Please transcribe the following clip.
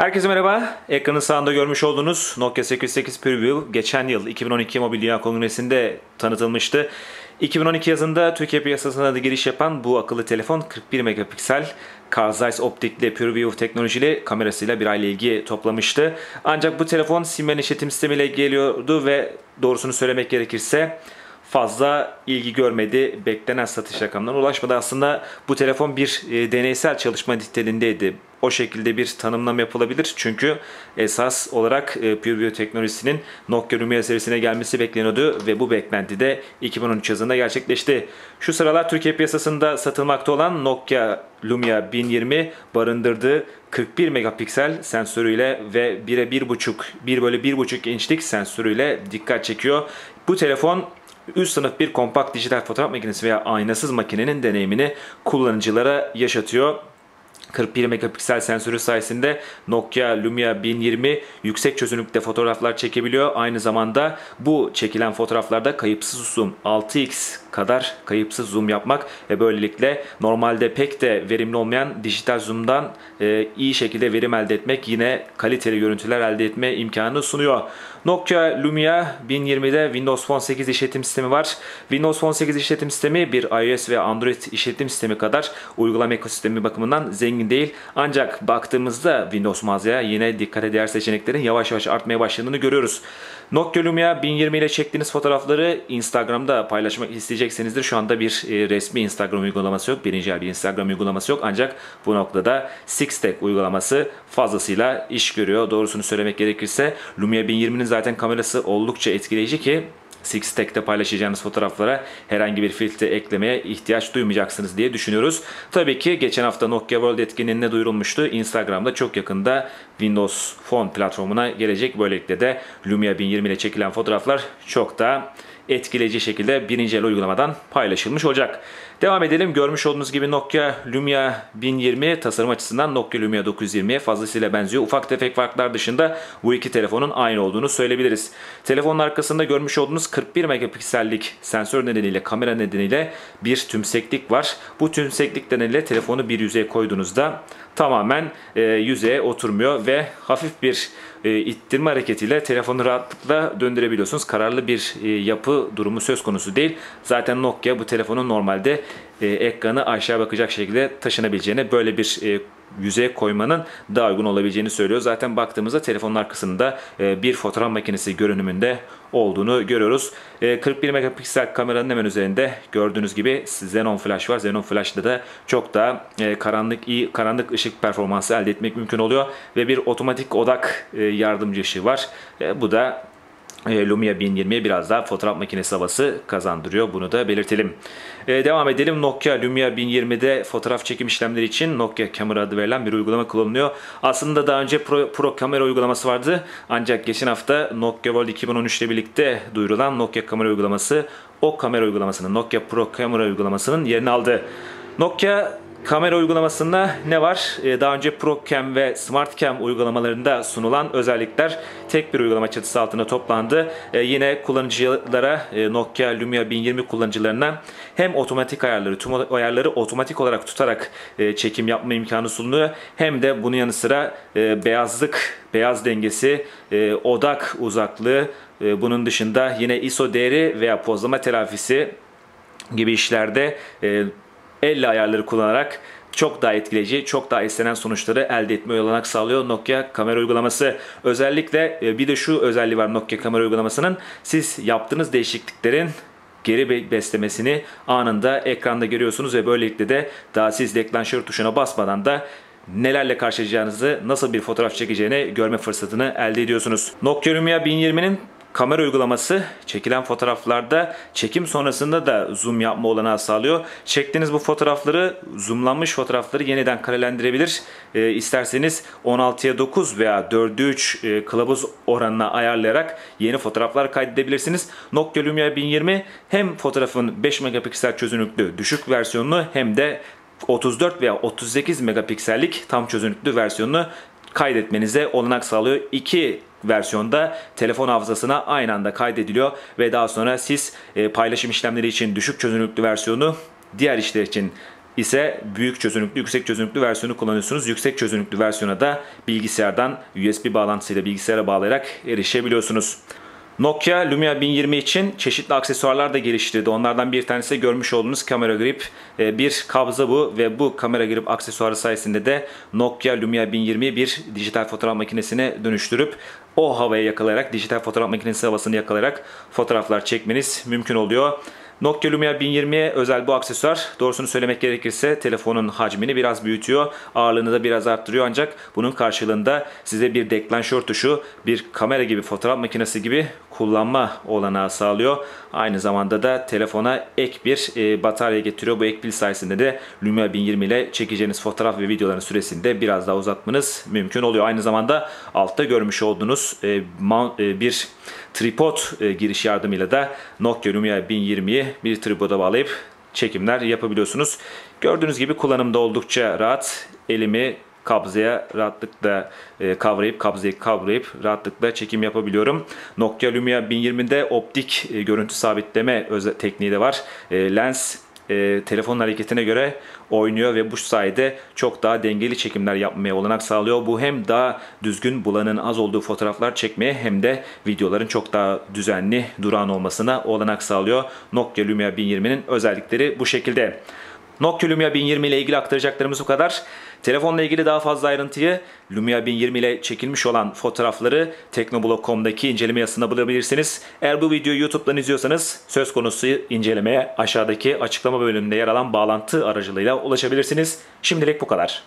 Herkese merhaba. Ekranın sağında görmüş olduğunuz Nokia 808 Preview geçen yıl 2012 Mobil Dünya Kongresi'nde tanıtılmıştı. 2012 yazında Türkiye piyasasına da giriş yapan bu akıllı telefon 41 megapiksel Carl Zeiss optikli PureView teknolojili kamerasıyla bir aile ilgi toplamıştı. Ancak bu telefon Symbian işletim sistemiyle geliyordu ve doğrusunu söylemek gerekirse fazla ilgi görmedi. Beklenen satış rakamlarına ulaşmadı. Aslında bu telefon bir e, deneysel çalışma niteliğindeydi. O şekilde bir tanımlama yapılabilir. Çünkü esas olarak e, teknolojisinin Nokia Lumia serisine gelmesi bekleniyordu ve bu beklenti de 2013 yazında gerçekleşti. Şu sıralar Türkiye piyasasında satılmakta olan Nokia Lumia 1020 barındırdığı 41 megapiksel sensörüyle ve 1'e 1.5 1 bölü 1.5 inçlik sensörüyle dikkat çekiyor. Bu telefon üst sınıf bir kompakt dijital fotoğraf makinesi veya aynasız makinenin deneyimini kullanıcılara yaşatıyor. 41 megapiksel sensörü sayesinde Nokia Lumia 1020 yüksek çözünürlükte fotoğraflar çekebiliyor. Aynı zamanda bu çekilen fotoğraflarda kayıpsız zoom 6x kadar kayıpsız zoom yapmak ve böylelikle normalde pek de verimli olmayan dijital zoom'dan e, iyi şekilde verim elde etmek yine kaliteli görüntüler elde etme imkanı sunuyor. Nokia Lumia 1020'de Windows Phone 8 işletim sistemi var. Windows Phone 8 işletim sistemi bir iOS ve Android işletim sistemi kadar uygulama ekosistemi bakımından zengin değil. Ancak baktığımızda Windows mağazaya yine dikkat değer seçeneklerin yavaş yavaş artmaya başladığını görüyoruz. Nokia Lumia 1020 ile çektiğiniz fotoğrafları Instagram'da paylaşmak isteyeceksenizdir. Şu anda bir e, resmi Instagram uygulaması yok. Birinci el bir Instagram uygulaması yok. Ancak bu noktada Sixtech uygulaması fazlasıyla iş görüyor. Doğrusunu söylemek gerekirse Lumia 1020'nin zaten kamerası oldukça etkileyici ki Sixtech'te paylaşacağınız fotoğraflara herhangi bir filtre eklemeye ihtiyaç duymayacaksınız diye düşünüyoruz. Tabii ki geçen hafta Nokia World etkinliğinde duyurulmuştu. Instagram'da çok yakında Windows Phone platformuna gelecek. Böylelikle de Lumia 1020 ile çekilen fotoğraflar çok daha etkileyici şekilde birinci el uygulamadan paylaşılmış olacak. Devam edelim. Görmüş olduğunuz gibi Nokia Lumia 1020 tasarım açısından Nokia Lumia 920'ye fazlasıyla benziyor. Ufak tefek farklar dışında bu iki telefonun aynı olduğunu söyleyebiliriz. Telefonun arkasında görmüş olduğunuz 41 megapiksellik sensör nedeniyle, kamera nedeniyle bir tümseklik var. Bu tümseklik nedeniyle telefonu bir yüzeye koyduğunuzda tamamen e, yüzeye oturmuyor ve hafif bir e, ittirme hareketiyle telefonu rahatlıkla döndürebiliyorsunuz. Kararlı bir e, yapı durumu söz konusu değil. Zaten Nokia bu telefonun normalde e, ekranı aşağı bakacak şekilde taşınabileceğine böyle bir e, yüzeye koymanın daha uygun olabileceğini söylüyor. Zaten baktığımızda telefonun arkasında e, bir fotoğraf makinesi görünümünde olduğunu görüyoruz. 41 e, megapiksel kameranın hemen üzerinde gördüğünüz gibi Xenon Flash var. Xenon Flash'ta da çok daha e, karanlık iyi karanlık ışık performansı elde etmek mümkün oluyor ve bir otomatik odak yardımcı ışığı var. Bu da e, Lumia 1020'ye biraz daha fotoğraf makinesi havası kazandırıyor. Bunu da belirtelim. Ee, devam edelim. Nokia Lumia 1020'de fotoğraf çekim işlemleri için Nokia Camera adı verilen bir uygulama kullanılıyor. Aslında daha önce Pro, Pro kamera uygulaması vardı. Ancak geçen hafta Nokia World 2013 ile birlikte duyurulan Nokia kamera uygulaması o kamera uygulamasının Nokia Pro kamera uygulamasının yerini aldı. Nokia Kamera uygulamasında ne var? Ee, daha önce ProCam ve SmartCam uygulamalarında sunulan özellikler tek bir uygulama çatısı altında toplandı. Ee, yine kullanıcılara e, Nokia Lumia 1020 kullanıcılarına hem otomatik ayarları, tüm ayarları otomatik olarak tutarak e, çekim yapma imkanı sunuyor. Hem de bunun yanı sıra e, beyazlık, beyaz dengesi, odak uzaklığı, bunun dışında yine ISO değeri veya pozlama telafisi gibi işlerde elle ayarları kullanarak çok daha etkileyici, çok daha istenen sonuçları elde etme olanak sağlıyor Nokia kamera uygulaması. Özellikle e, bir de şu özelliği var Nokia kamera uygulamasının. Siz yaptığınız değişikliklerin geri beslemesini anında ekranda görüyorsunuz ve böylelikle de daha siz deklanşör tuşuna basmadan da nelerle karşılaşacağınızı, nasıl bir fotoğraf çekeceğini görme fırsatını elde ediyorsunuz. Nokia Lumia 1020'nin kamera uygulaması çekilen fotoğraflarda çekim sonrasında da zoom yapma olanağı sağlıyor. Çektiğiniz bu fotoğrafları zoomlanmış fotoğrafları yeniden karelendirebilir. E, isterseniz 16'ya 9 veya 4'e 3 e, kılavuz oranına ayarlayarak yeni fotoğraflar kaydedebilirsiniz. Nokia Lumia 1020 hem fotoğrafın 5 megapiksel çözünürlüklü düşük versiyonunu hem de 34 veya 38 megapiksellik tam çözünürlüklü versiyonunu kaydetmenize olanak sağlıyor. İki versiyonda telefon hafızasına aynı anda kaydediliyor ve daha sonra siz e, paylaşım işlemleri için düşük çözünürlüklü versiyonu diğer işler için ise büyük çözünürlüklü, yüksek çözünürlüklü versiyonu kullanıyorsunuz. Yüksek çözünürlüklü versiyona da bilgisayardan USB bağlantısıyla bilgisayara bağlayarak erişebiliyorsunuz. Nokia Lumia 1020 için çeşitli aksesuarlar da geliştirdi. Onlardan bir tanesi görmüş olduğunuz kamera grip. Ee, bir kabza bu ve bu kamera grip aksesuarı sayesinde de Nokia Lumia 1020'yi bir dijital fotoğraf makinesine dönüştürüp o havaya yakalayarak, dijital fotoğraf makinesi havasını yakalayarak fotoğraflar çekmeniz mümkün oluyor. Nokia Lumia 1020'ye özel bu aksesuar doğrusunu söylemek gerekirse telefonun hacmini biraz büyütüyor. Ağırlığını da biraz arttırıyor ancak bunun karşılığında size bir deklanşör tuşu, bir kamera gibi fotoğraf makinesi gibi kullanma olanağı sağlıyor. Aynı zamanda da telefona ek bir e, batarya getiriyor. Bu ek pil sayesinde de Lumia 1020 ile çekeceğiniz fotoğraf ve videoların süresini de biraz daha uzatmanız mümkün oluyor. Aynı zamanda altta görmüş olduğunuz e, e, bir tripod e, giriş yardımıyla da Nokia Lumia 1020'yi bir tripoda bağlayıp çekimler yapabiliyorsunuz. Gördüğünüz gibi kullanımda oldukça rahat. Elimi kabzaya rahatlıkla e, kavrayıp kabzayı kavrayıp rahatlıkla çekim yapabiliyorum. Nokia Lumia 1020'de optik e, görüntü sabitleme tekniği de var. E, lens e, telefonun hareketine göre oynuyor ve bu sayede çok daha dengeli çekimler yapmaya olanak sağlıyor. Bu hem daha düzgün bulanın az olduğu fotoğraflar çekmeye hem de videoların çok daha düzenli durağan olmasına olanak sağlıyor. Nokia Lumia 1020'nin özellikleri bu şekilde. Nokia Lumia 1020 ile ilgili aktaracaklarımız bu kadar. Telefonla ilgili daha fazla ayrıntıyı Lumia 1020 ile çekilmiş olan fotoğrafları teknoblog.com'daki inceleme yazısında bulabilirsiniz. Eğer bu videoyu YouTube'dan izliyorsanız söz konusu incelemeye aşağıdaki açıklama bölümünde yer alan bağlantı aracılığıyla ulaşabilirsiniz. Şimdilik bu kadar.